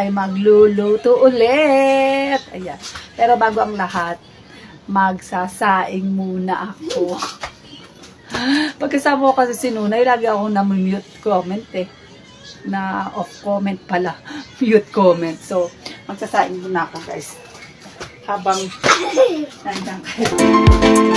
ay magluluto ulit. Ayan. Pero bago ang lahat, magsasaing muna ako. Pagkasama ko kasi si Nunay, lagi ako na-mute comment eh. Na off comment pala. Mute comment. So, magsasaing muna ako guys. Habang nandiyan kayo.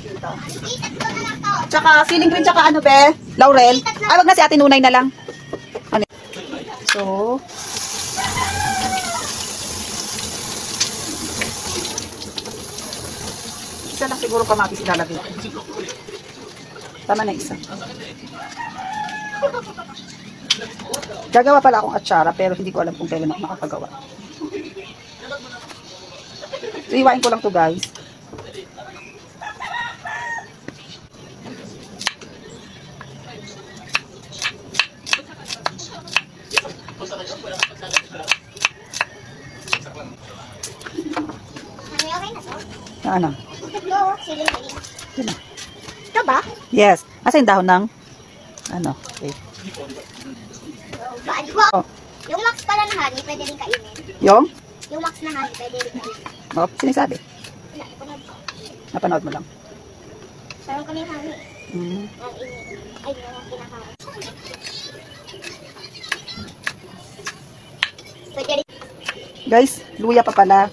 Tita. Tsaka ceiling fan, tsaka ano be? Laurel? Ay, wag na si ate Nunay na lang. Ano? So, isa lang siguro kamatis ilalagay. Tama na isa. Gagawa pala akong atsara pero hindi ko alam kung kailan ako makakagawa. Iwain ko lang to guys. Na ano? Ito, siling. Yun. Ito ba? Yes. Asa yung dahon ng? Ano? Okay. Oh. Yung max pala na honey, pwede rin kainin. Yung? Yung max na honey, pwede rin kainin. Oh, sinisabi. Wala, ko. Napanood mo lang. Meron kami honey. Mm. Ang ini. Ay, yun ang kinakain. Pwede rin. Guys, luya pa pala.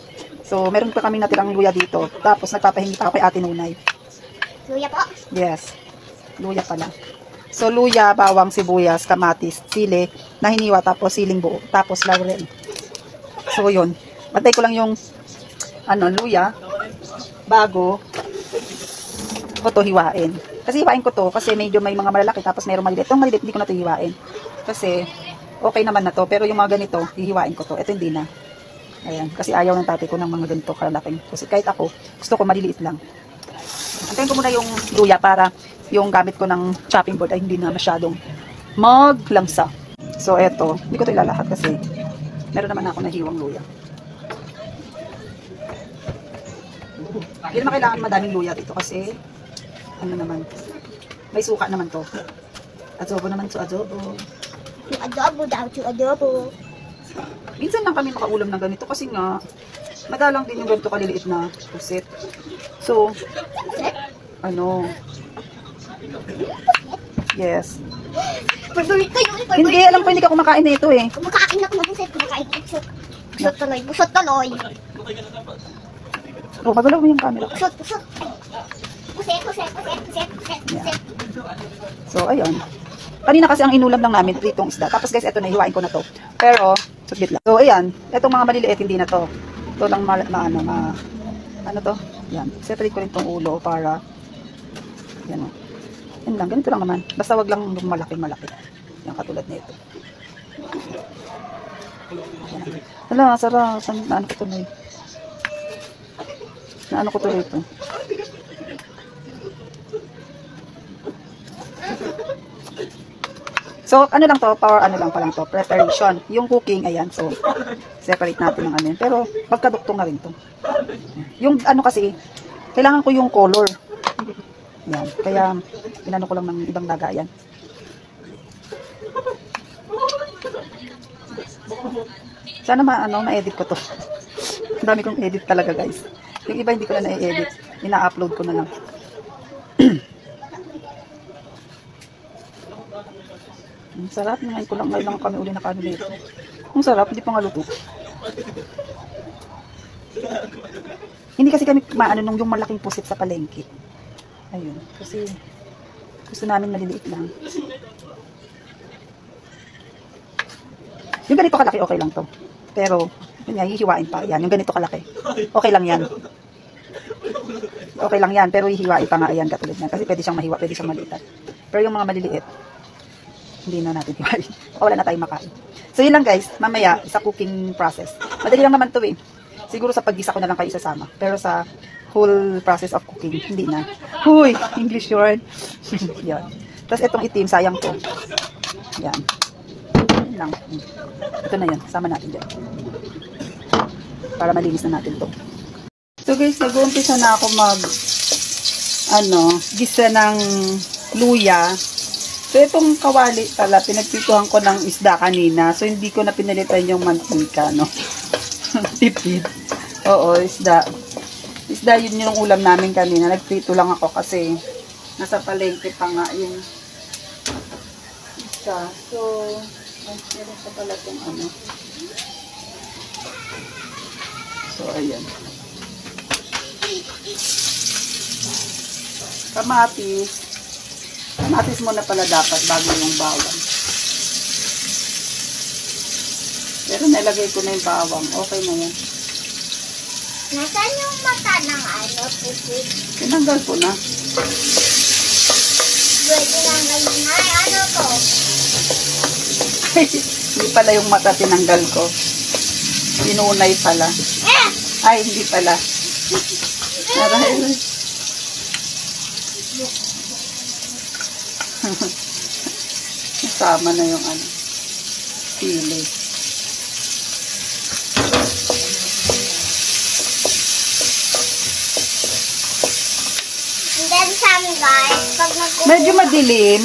So, meron pa kami natirang luya dito. Tapos, nagpapahingi pa ako kay ate Nunay. Luya po. Yes. Luya pala. So, luya, bawang, sibuyas, kamatis, sili, na hiniwa, tapos siling buo, tapos laurel. So, yun. Bantay ko lang yung, ano, luya, bago, ko to hiwain. Kasi hiwain ko to, kasi medyo may mga malalaki, tapos mayroong malilit. Itong malilit, hindi ko na to hiwain. Kasi, okay naman na to, pero yung mga ganito, hihiwain ko to. Ito hindi na. Ayan, kasi ayaw ng tatay ko ng mga ganito kalaking. Kasi kahit ako, gusto ko maliliit lang. Antayin ko muna yung luya para yung gamit ko ng chopping board ay hindi na masyadong maglangsa. So, eto. Hindi ko ito ilalahat kasi meron naman ako nahiwang luya. Hindi naman kailangan madaming luya dito kasi ano naman, may suka naman to. Adobo naman to adobo. Yung adobo daw, yung adobo. Minsan lang kami makaulam ng ganito kasi nga madalang din yung ganito kaliliit na pusit. So, ano, yes. Hindi, alam ko hindi ka kumakain na ito eh. Kumakain na. Kumakain ko. Busot. Tuloy. Busot tuloy. Oh, magalaw mo yung camera. Buset, buset. So, ayun. Kanina kasi ang inulam lang namin, pritong isda. Tapos guys, eto na, hiwain ko na to. Pero, saglit lang. So, ayan. Etong mga maliliit, hindi na to. Ito lang, ma, ma, ano, ma, ano to? Yan. Separate ko rin tong ulo para, yan o. Yan lang, ganito lang naman. Basta wag lang malaki-malaki. Yan, katulad na ito. Yan. Hala, sarap. Naano ko tuloy? Naano ko tuloy ito? So, ano lang to, power ano lang pa lang to, preparation. Yung cooking, ayan, so, separate natin ng ano yun. Pero, magkaduktong na rin to. Yung ano kasi, kailangan ko yung color. Yan, kaya, inano ko lang ng ibang daga, yan. Sana ma, ano, ma-edit ko to. Ang dami kong edit talaga, guys. Yung iba hindi ko na na-edit. Ina-upload ko na lang. Ang sarap. Ngayon ko lang, ngayon lang kami uli nakano nito. Ang sarap, hindi pa nga luto. Hindi kasi kami maano nung yung malaking pusit sa palengke. Ayun. Kasi gusto namin maliliit lang. Yung ganito kalaki, okay lang to. Pero, yun nga, hihiwain pa. Yan, yung ganito kalaki. Okay lang yan. okay lang yan. Pero hihiwain pa nga yan katulad yan. Kasi pwede siyang mahiwa, pwede siyang malitan. Pero yung mga maliliit, hindi na natin hiwain. Baka wala na tayong makain. So yun lang guys, mamaya sa cooking process. Madali lang naman to eh. Siguro sa paggisa ko na lang kayo isasama. Pero sa whole process of cooking, hindi na. Huy, English word. yan. Tapos itong itim, sayang to. Yan lang. Ito na yan, sama natin dyan. Para malinis na natin to. So guys, nag-uumpisa na ako mag ano, gisa ng luya. So, itong kawali pala, pinagpituhan ko ng isda kanina. So, hindi ko na pinalitan yung mantika, no? Tipid. Oo, isda. Isda, yun yung ulam namin kanina. Nagprito lang ako kasi nasa palengke pa nga yung isda. So, ay, meron pa pala itong ano. So, ayan. Kamatis. Kamatis muna pala dapat bago yung bawang. Pero nilagay ko na yung bawang. Okay na yan. Nasaan yung mata ng ano, pusi? Tinanggal ko na. Pwede lang ganyan. Ay, ano to? hindi pala yung mata tinanggal ko. Pinunay pala. Eh! Ay, hindi pala. Aray. Kasama na yung ano. Sili. And then some guys, pag nagkukuha, Medyo madilim.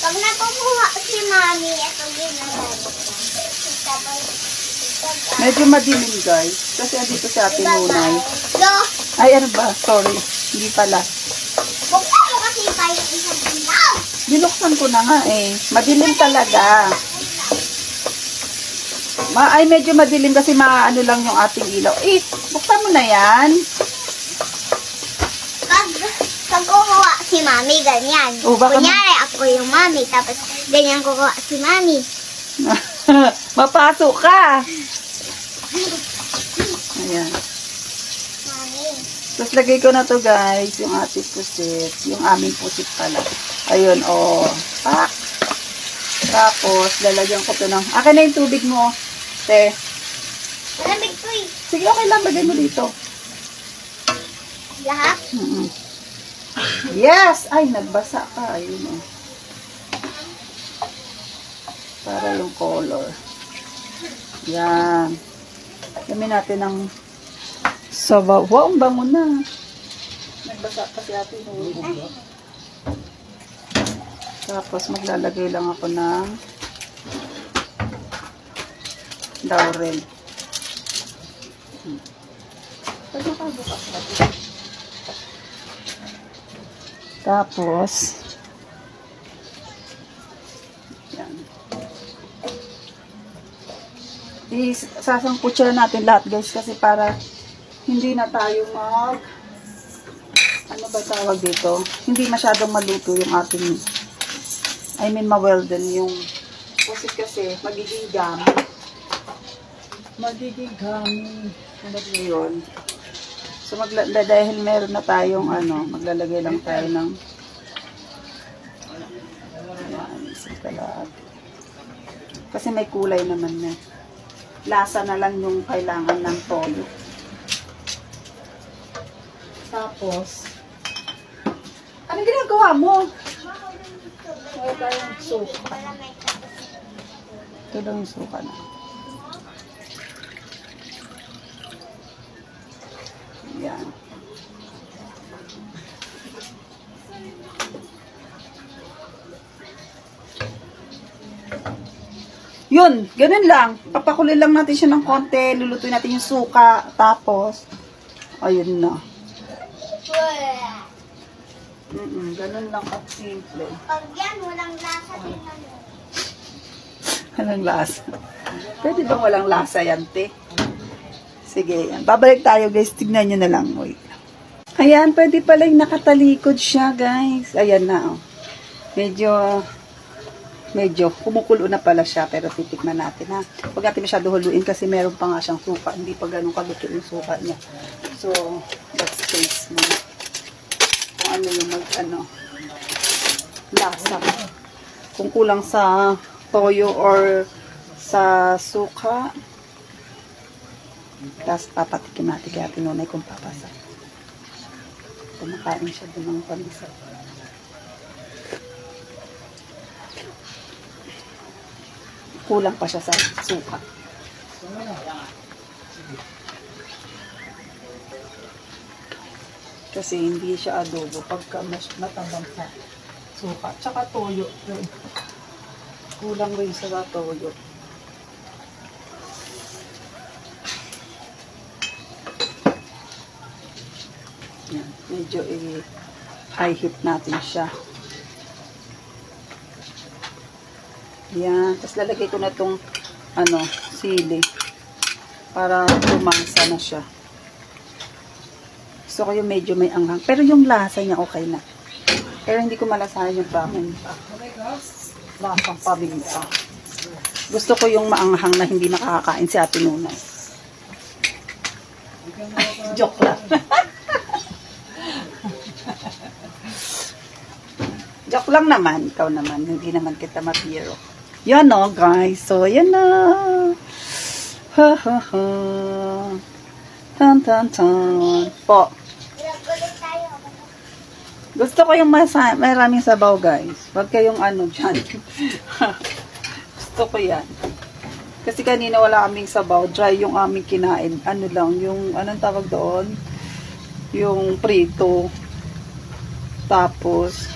pag nagkukuha si mami, ito ginagawa. Tapos, tapos, Medyo madilim guys. Kasi andito sa ating nunay. Lo, Ay, ano ba? Sorry. Hindi pala. buksan mo kasi pa yung isang. Binuksan ko na nga eh. Madilim talaga. Ma ay, medyo madilim kasi maano lang yung ating ilaw. Eh, buksan mo na yan. Pag, pag kukuha si mami, ganyan. Oh, baka Kunyari, ako yung mami, tapos ganyan kukuha si mami. Mapasok ka. Ayan. Mami. Tapos lagay ko na to guys, yung ating pusit. Yung aming pusit pala. Ayun, oh. Pak. Tapos, lalagyan ko to ng... Akin na yung tubig mo. Te. Malamig ko eh. Sige, okay lang. Lagay mo dito. Lahat. Mm-mm. Yes! Ay, nagbasa ka. Ayun, oh. Para yung color. Yan. Dami natin ng sabaw. Wow, ang bango na. Nagbasa pa si ate. Tapos, maglalagay lang ako ng laurel. Hmm. Tapos, yan. Isasangkutsa na natin lahat guys kasi para hindi na tayo mag ano ba tawag dito? Hindi masyadong maluto yung ating I mean ma-well din yung kasi kasi magiging gami. Magiging gami. Ano ba yun? So magla dahil meron na tayong ano, maglalagay lang tayo ng Ayan, isang kalahati. Kasi may kulay naman na. Lasa na lang yung kailangan ng toyo. Tapos, anong ginagawa mo? Wala tayong suka. Ito lang yung suka na. Yan. Yun, ganun lang. Papakuloy lang natin siya ng konti. Lulutuin natin yung suka. Tapos, ayun na. Wala. Mm ganun lang at simple. Pag yan, walang lasa din ano. Walang lasa. Pwede bang walang lasa yan, te? Sige, yan. Babalik tayo, guys. Tignan nyo na lang. Wait. Ayan, pwede pala yung nakatalikod siya, guys. Ayan na, oh. Medyo, medyo, kumukulo na pala siya, pero titikman natin, ha. Huwag natin masyado huluin kasi meron pa nga siyang suka. Hindi pa ganun kaluto yung suka niya. So, let's taste muna. Ano yung mag, ano, lasa. Kung kulang sa toyo or sa suka, tapos papatikin natin kaya tinunay kung papasa. Kumakain siya doon ng pandesal. Kulang pa siya sa suka. Kasi hindi siya adobo pagka mas matambang sa suka. Tsaka toyo. Kulang rin sa toyo. Yan. Medyo i-high heat natin siya. Yan. Tapos lalagay ko na tong ano, sili. Para lumasa na siya. Gusto ko yung medyo may anghang. Pero yung lasa niya okay na. Pero hindi ko malasahan yung pa. Lasang pabinta. Gusto ko yung maanghang na hindi nakakakain si Ate Nunay. Joke lang. Joke lang naman. Ikaw naman. Hindi naman kita mapiro. Yan o, guys. So, yan na. Ha, ha, ha. Tan, tan, tan. Po. Gusto ko yung maraming sabaw, guys. Huwag kayong ano dyan. Gusto ko yan. Kasi kanina wala kaming sabaw. Dry yung aming kinain. Ano lang, yung, anong tawag doon? Yung prito. Tapos,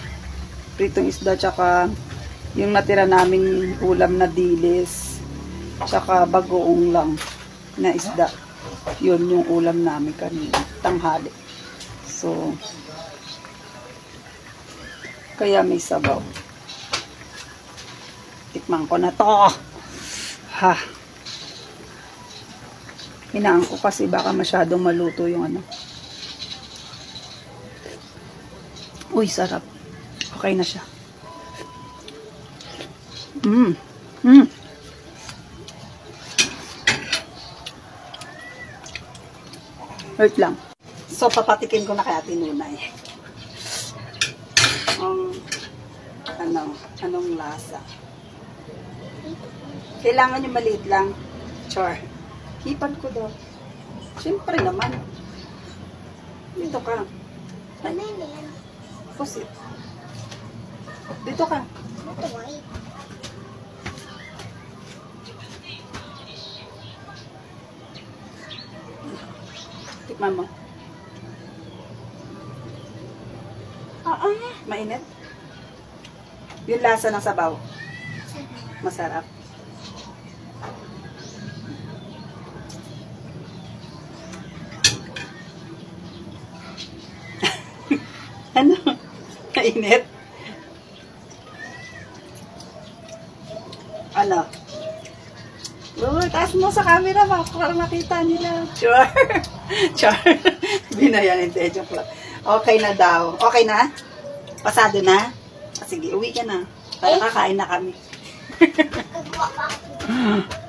pritong isda, tsaka yung natira naming ulam na dilis. Tsaka bagoong lang na isda. Yun yung ulam namin kanina. Tanghali. So, kaya may sabaw. Tikman ko na to. Ha. Hinaan ko kasi baka masyadong maluto yung ano. Uy, sarap. Okay na siya. Mm. Mm. Wait lang. So, papatikin ko na kay Ate Nunay. Ang, ano, anong lasa. Kailangan yung maliit lang. Char. Hipan ko daw. Siyempre naman. Dito ka. Ano yun yan? Pusit. Dito ka. Ito white. Tikman mo. Ah, ah, mainit. Yung lasa ng sabaw. Masarap. ano? Mainit? Ano? Uy, taas mo sa camera ba? Para makita nila. Sure. Sure. Binayan. Joke lang. Okay na daw. Okay na? Pasado na? Sige, uwi ka na. Para kakain na kami.